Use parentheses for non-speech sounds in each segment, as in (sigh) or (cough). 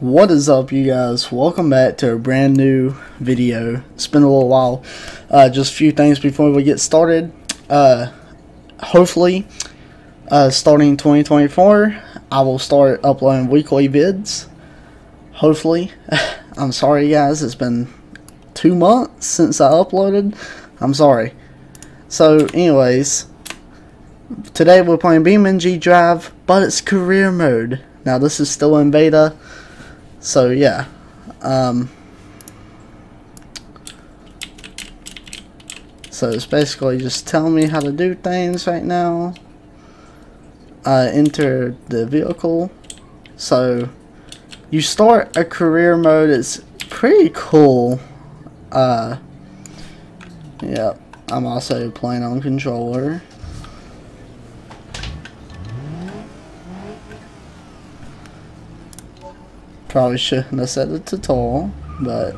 What is up you guys? Welcome back to a brand new video. It's been a little while. Uh, just a few things before we get started. Uh, hopefully, uh, starting 2024, I will start uploading weekly vids. Hopefully. (laughs) I'm sorry guys, it's been two months since I uploaded. I'm sorry. So anyways, today we're playing BeamNG Drive, but it's career mode. Now this is still in beta. So yeah. Um, so it's basically just tell me how to do things right now. Uh, enter the vehicle. So you start a career mode. It's pretty cool. Uh, yeah, I'm also playing on controller. Probably shouldn't have set it to tall, but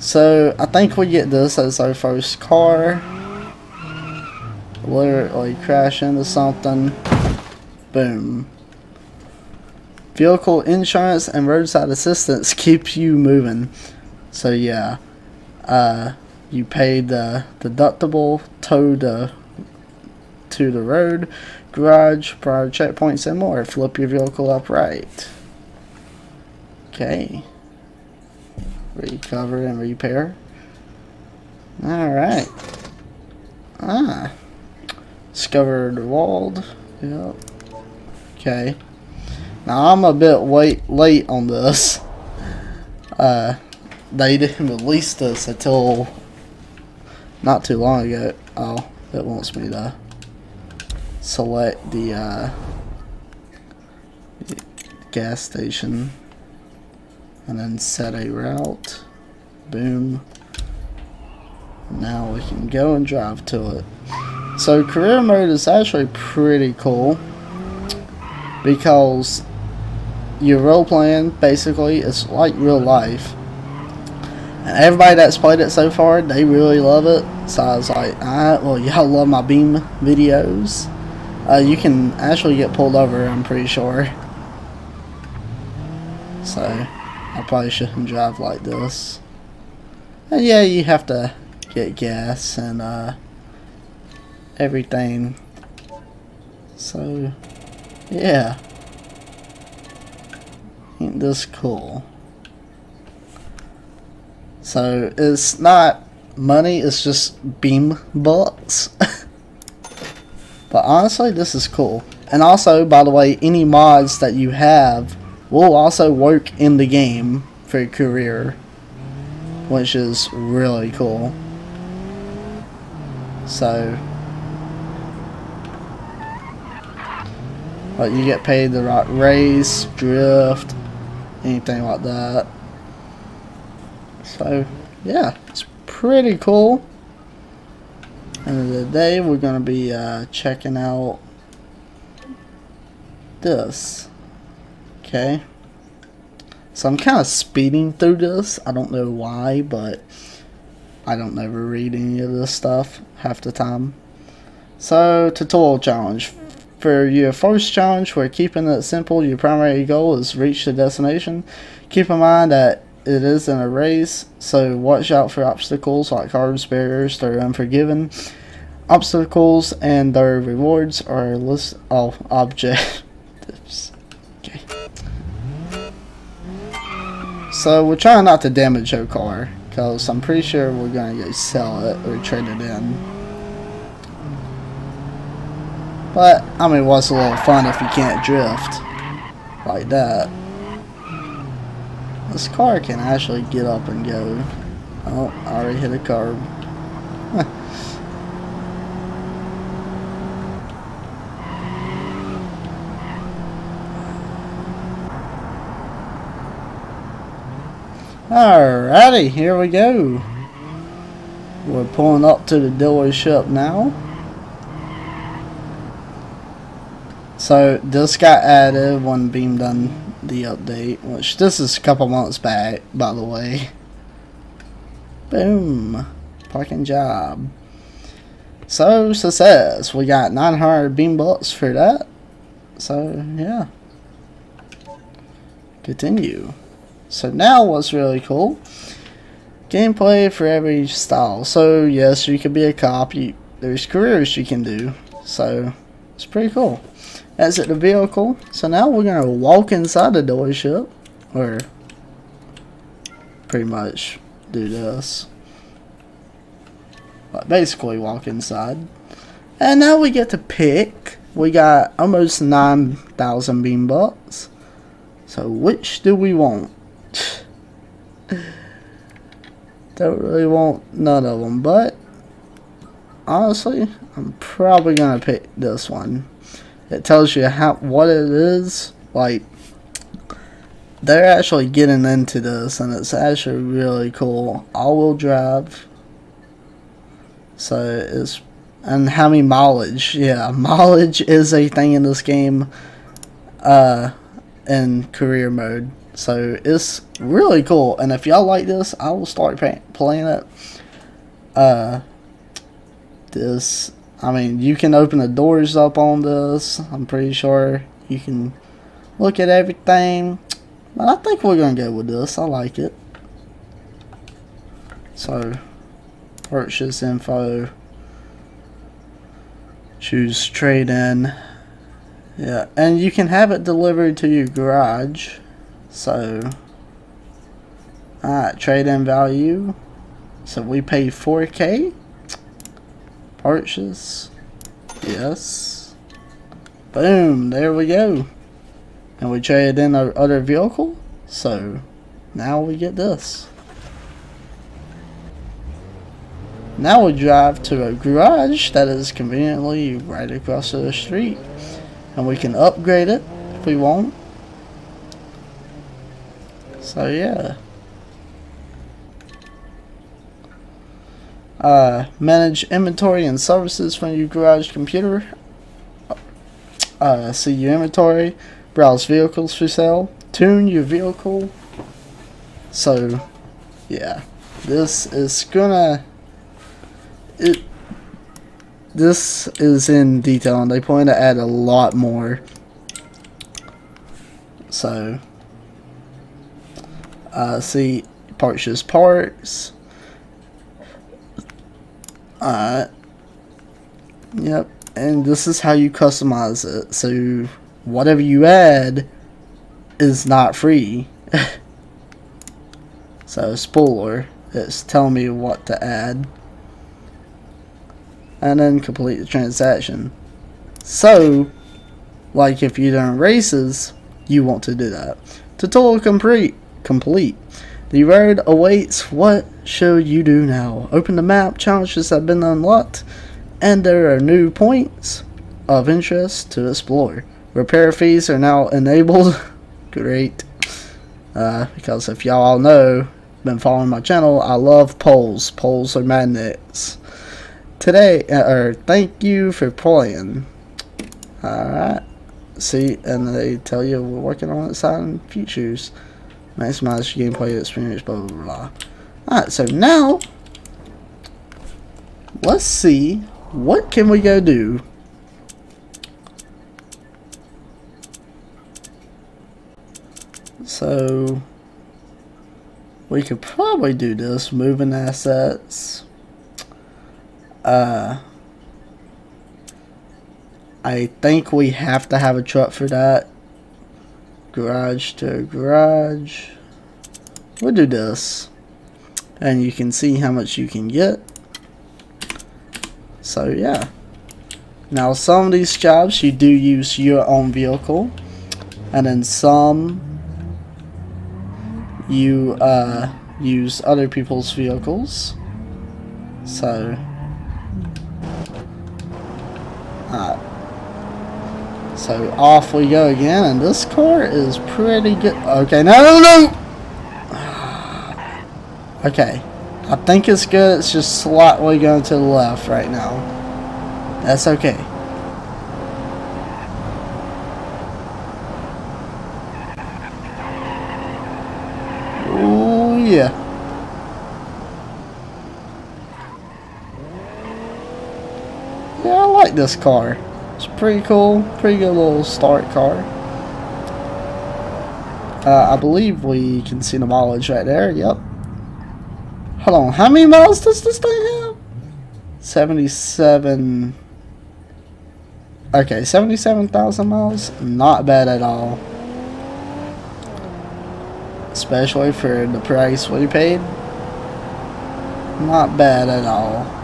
so I think we get this as our first car. Literally crash into something. Boom. Vehicle insurance and roadside assistance (laughs) keeps you moving. So yeah, uh, you pay the deductible, tow the to the road, garage, prior checkpoints, and more. Flip your vehicle upright. Okay. Recover and repair. Alright. Ah. Discovered walled. Yep. Okay. Now I'm a bit wait late on this. Uh they didn't release this until not too long ago. Oh, it wants me to select the uh, gas station and then set a route. Boom. Now we can go and drive to it. So career mode is actually pretty cool because you're role playing basically is like real life and everybody that's played it so far they really love it so I was like alright well (laughs) y'all love my beam videos uh, you can actually get pulled over I'm pretty sure so I probably shouldn't drive like this and yeah you have to get gas and uh, everything so yeah ain't this cool so it's not money, it's just beam bucks. (laughs) but honestly, this is cool. And also, by the way, any mods that you have will also work in the game for your career. Which is really cool. So, but you get paid the right race, drift, anything like that. So, yeah, it's pretty cool. And today we're going to be uh, checking out this. Okay. So I'm kind of speeding through this. I don't know why, but I don't ever read any of this stuff half the time. So, tutorial challenge. For your first challenge, we're keeping it simple. Your primary goal is reach the destination. Keep in mind that it is in a race, so watch out for obstacles like carbs, barriers, they're unforgiven. Obstacles and their rewards are list oh, (laughs) of objectives. Okay. So we're trying not to damage our car, because I'm pretty sure we're going to go sell it or trade it in. But, I mean, what's a little fun if you can't drift like that? This car can actually get up and go. Oh, I already hit a curb. Alrighty, here we go. We're pulling up to the dealership now. So this got added when Beam done the update, which this is a couple months back, by the way. Boom. Parking job. So, success. We got 900 beam bucks for that. So, yeah. Continue. So now what's really cool, gameplay for every style. So yes, you could be a cop, you, there's careers you can do. So it's pretty cool. Exit the vehicle. So now we're going to walk inside the dealership. Or pretty much do this. But basically walk inside. And now we get to pick. We got almost 9,000 beam bucks. So which do we want? (sighs) Don't really want none of them, but honestly, I'm probably gonna pick this one. It tells you how what it is. Like they're actually getting into this, and it's actually really cool. All-wheel drive. So it's and how many mileage? Yeah, (laughs) mileage is a thing in this game. Uh, in career mode. So it's really cool. And if y'all like this, I will start playing it. Uh, this, I mean, you can open the doors up on this. I'm pretty sure you can look at everything. But I think we're going to go with this. I like it. So, purchase info. Choose trade in. Yeah, and you can have it delivered to your garage. So, alright, trade in value. So we pay 4K. Purchase. Yes. Boom, there we go. And we trade in our other vehicle. So, now we get this. Now we drive to a garage that is conveniently right across the street and we can upgrade it if we want so yeah. Uh, manage inventory and services from your garage computer. Uh, see your inventory browse vehicles for sale tune your vehicle. So yeah. This is gonna it this is in detail and they plan to add a lot more. So uh, see purchase parts alright yep and this is how you customize it so whatever you add is not free (laughs) so spoiler it's telling me what to add and then complete the transaction. So, like if you're doing races, you want to do that. Tutorial complete. Complete. The road awaits. What should you do now? Open the map. Challenges have been unlocked, and there are new points of interest to explore. Repair fees are now enabled. (laughs) Great. Uh, because if y'all all know, been following my channel, I love poles. Poles are magnets today, uh, or thank you for playing. Alright. See, and they tell you we're working on exciting features. Maximize gameplay experience, blah, blah, blah. Alright, so now, let's see, what can we go do? So, we could probably do this, moving assets. Uh, I think we have to have a truck for that. Garage to garage. We'll do this. And you can see how much you can get. So yeah. Now some of these jobs you do use your own vehicle. And then some you uh, use other people's vehicles. So So off we go again, and this car is pretty good. Okay, no, no, no! (sighs) Okay. I think it's good, it's just slightly going to the left right now. That's okay. Oh yeah. Yeah, I like this car. It's pretty cool. Pretty good little start car. Uh, I believe we can see the mileage right there. Yep. Hold on. How many miles does this thing have? 77. Okay, 77,000 miles. Not bad at all. Especially for the price we paid. Not bad at all.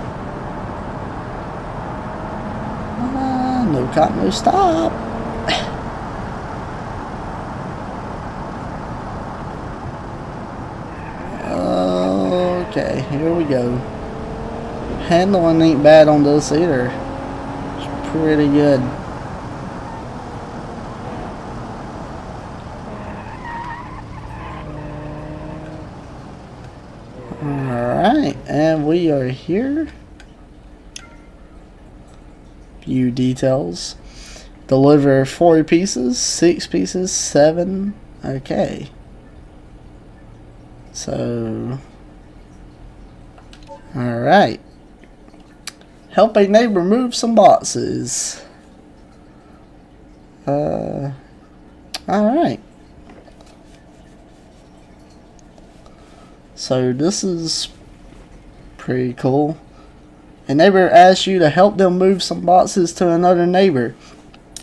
Cut, no stop. Okay, here we go. Handling ain't bad on this either. It's pretty good. Alright, and we are here. View details. Deliver four pieces, six pieces, seven. Okay. So Alright. Help a neighbor move some boxes. Uh, Alright. So this is pretty cool. A neighbor asks you to help them move some boxes to another neighbor.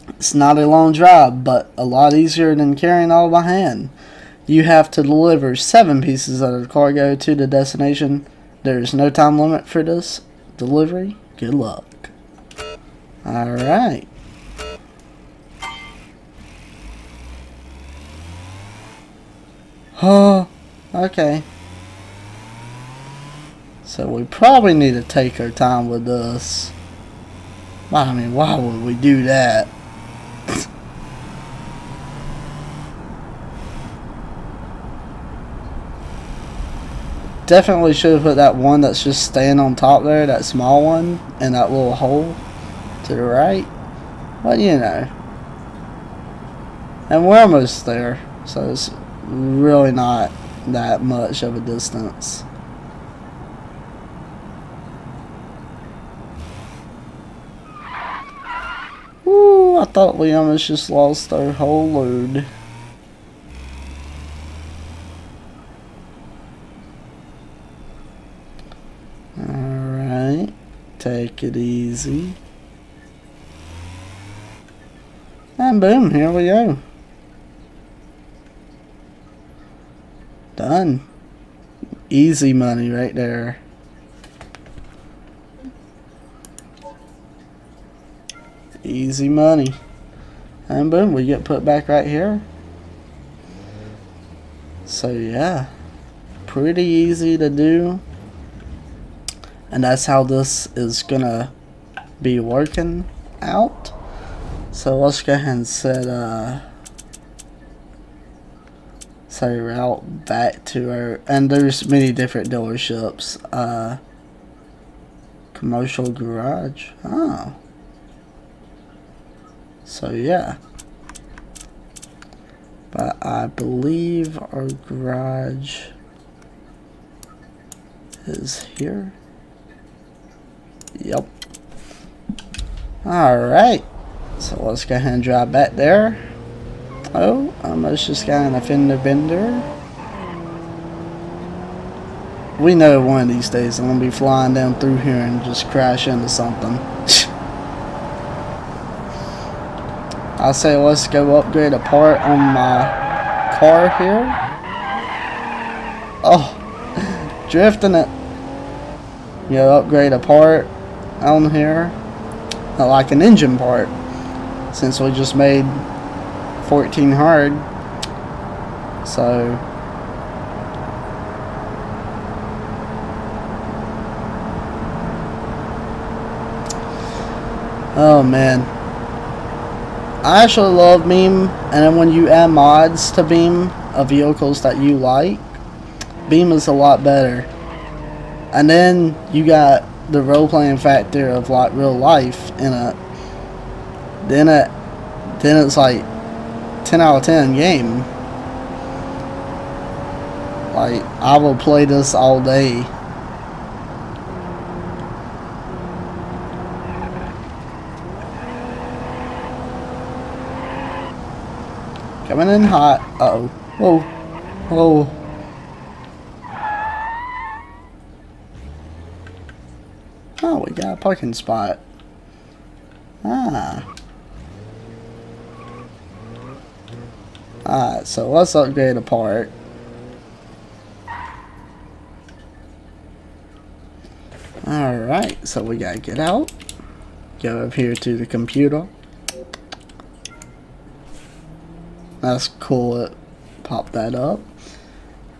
It's not a long drive, but a lot easier than carrying all by hand. You have to deliver seven pieces of the cargo to the destination there's no time limit for this delivery. Good luck. Alright. Oh, okay. So we probably need to take our time with this. I mean, why would we do that? Definitely should have put that one that's just staying on top there, that small one, in that little hole to the right. But you know. And we're almost there, so it's really not that much of a distance. Ooh, I thought we almost just lost our whole load. Alright, take it easy. And boom, here we go. Done. Easy money right there. Easy money. And boom, we get put back right here. So yeah, pretty easy to do. And that's how this is gonna be working out. So let's go ahead and set uh say route back to our and there's many different dealerships uh commercial garage. Oh so yeah but I believe our garage is here Yep. Alright. So let's go ahead and drive back there. Oh, almost just got an fender bender. We know one of these days I'm going to be flying down through here and just crash into something. I say let's go upgrade a part on my car here. Oh, drifting it. You know, upgrade a part on here like an engine part since we just made 14 hard so oh man I actually love Beam and then when you add mods to Beam of vehicles that you like Beam is a lot better. And then you got the role playing factor of like real life in a then it then it's like 10 out of 10 game. Like I will play this all day coming in hot uh oh Whoa. Whoa. Oh, we got a parking spot. Ah. Alright, so let's upgrade a part. Alright, so we gotta get out. Go up here to the computer. That's cool. It pop that up.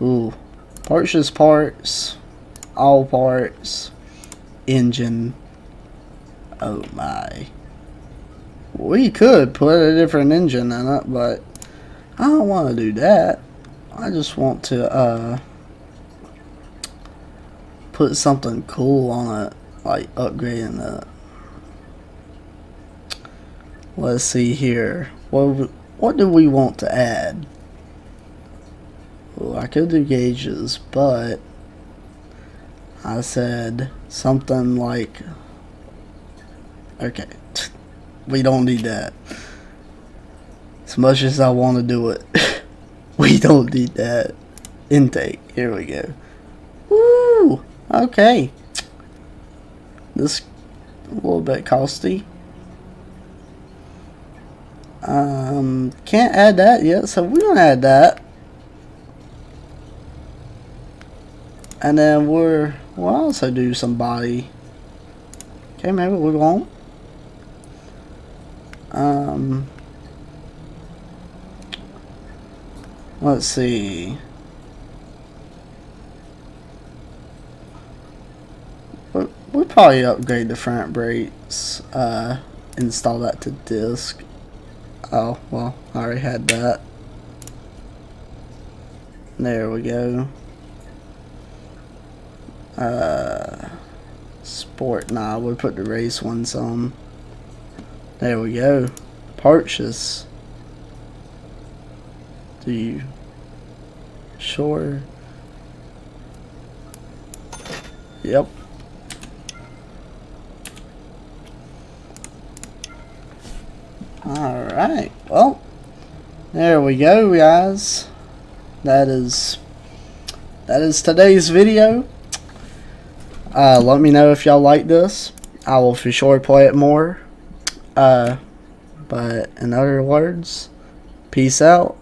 Ooh. Purchase parts. All parts. Engine. Oh my. We could put a different engine in it, but I don't want to do that. I just want to uh, put something cool on it, like upgrading it. Let's see here. What what do we want to add? Well, I could do gauges, but I said something like, okay, (laughs) we don't need that. As much as I want to do it, (laughs) we don't need that. Intake, here we go. Woo! Okay. This a little bit costly. Um, can't add that yet, so we're gonna add that. And then we're, we'll also do some body. Okay, maybe we won't. Um, let's see. We'll probably upgrade the front brakes, uh, install that to disc. Oh, well, I already had that. There we go. Uh, sport, nah, we put the race ones on. There we go. Purchase. Do you? Sure. Yep. Alright, well, there we go, guys. That is, that is today's video. Uh, let me know if y'all like this. I will for sure play it more. Uh, but in other words, peace out.